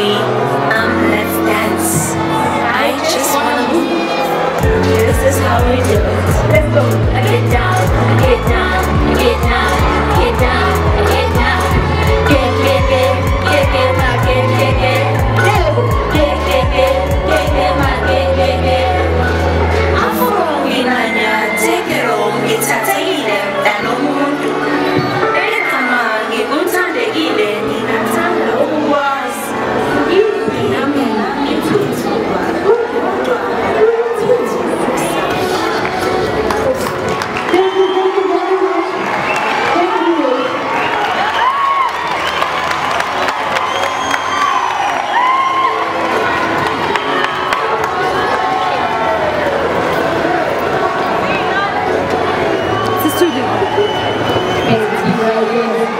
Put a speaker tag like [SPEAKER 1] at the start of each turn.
[SPEAKER 1] Um, dance. I just wanna move. This is how we do it.
[SPEAKER 2] Let's go. I get down. I get down. Thank you.